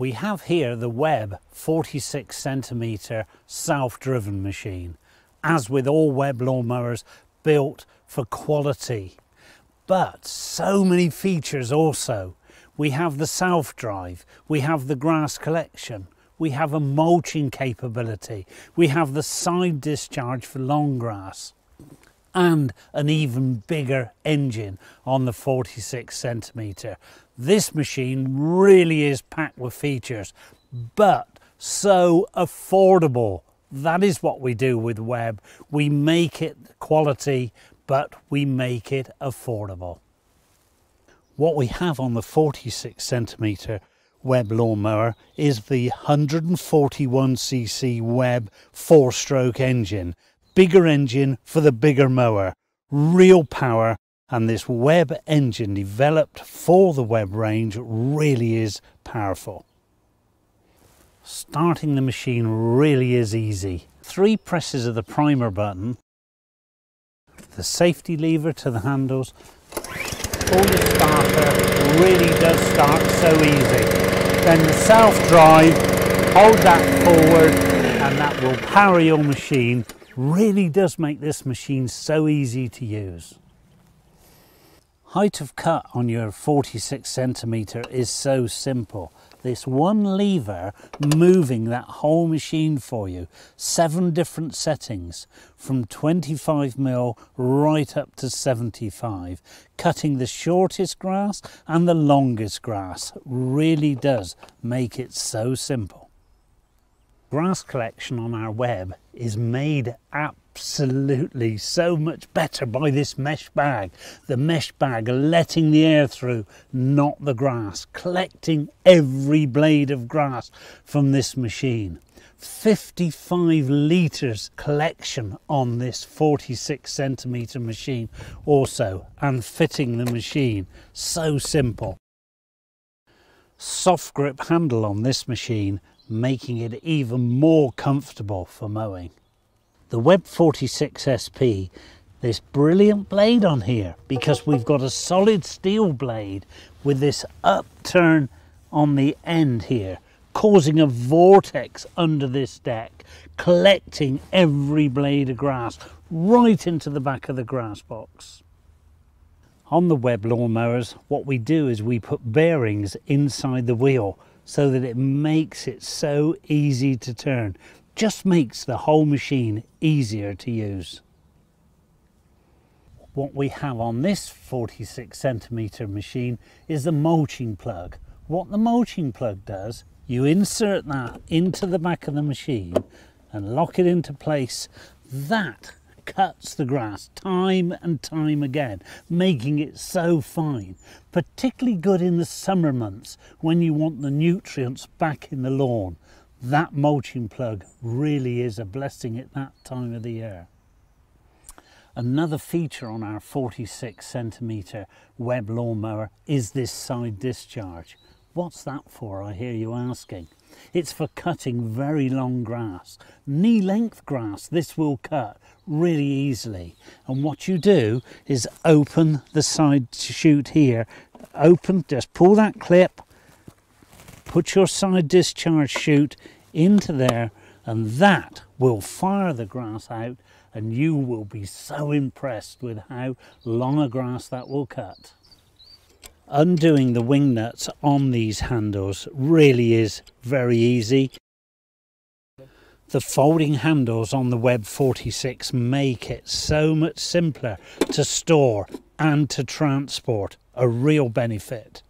We have here the Webb 46 centimetre self-driven machine, as with all Webb lawnmowers built for quality. But so many features also. We have the self-drive, we have the grass collection, we have a mulching capability, we have the side discharge for long grass, and an even bigger engine on the 46 centimetre. This machine really is packed with features, but so affordable. That is what we do with Webb. We make it quality, but we make it affordable. What we have on the 46 centimetre Webb lawnmower is the 141cc Webb four stroke engine. Bigger engine for the bigger mower, real power and this Webb engine developed for the Webb range really is powerful. Starting the machine really is easy. Three presses of the primer button, the safety lever to the handles, all the starter, really does start so easy. Then the self-drive, hold that forward and that will power your machine. Really does make this machine so easy to use. Height of cut on your 46 centimetre is so simple. This one lever moving that whole machine for you. Seven different settings from 25 mil right up to 75. Cutting the shortest grass and the longest grass really does make it so simple. Grass collection on our Webb is made up absolutely so much better by this mesh bag. The mesh bag letting the air through, not the grass, collecting every blade of grass from this machine. 55 litres collection on this 46 centimetre machine also and fitting the machine so simple soft grip handle on this machine making it even more comfortable for mowing the Webb 46 SP this brilliant blade on here because we've got a solid steel blade with this upturn on the end here causing a vortex under this deck collecting every blade of grass right into the back of the grass box. On the Webb lawnmowers what we do is we put bearings inside the wheel so that it makes it so easy to turn just makes the whole machine easier to use. What we have on this 46 centimeter machine is the mulching plug. What the mulching plug does, you insert that into the back of the machine and lock it into place. That cuts the grass time and time again, making it so fine. Particularly good in the summer months when you want the nutrients back in the lawn that mulching plug really is a blessing at that time of the year. Another feature on our 46 centimetre Webb lawnmower is this side discharge. What's that for, I hear you asking? It's for cutting very long grass. Knee length grass this will cut really easily. And what you do is open the side chute here. Open, just pull that clip put your side discharge chute into there and that will fire the grass out and you will be so impressed with how long a grass that will cut. Undoing the wing nuts on these handles really is very easy. The folding handles on the Webb 46 make it so much simpler to store and to transport, a real benefit.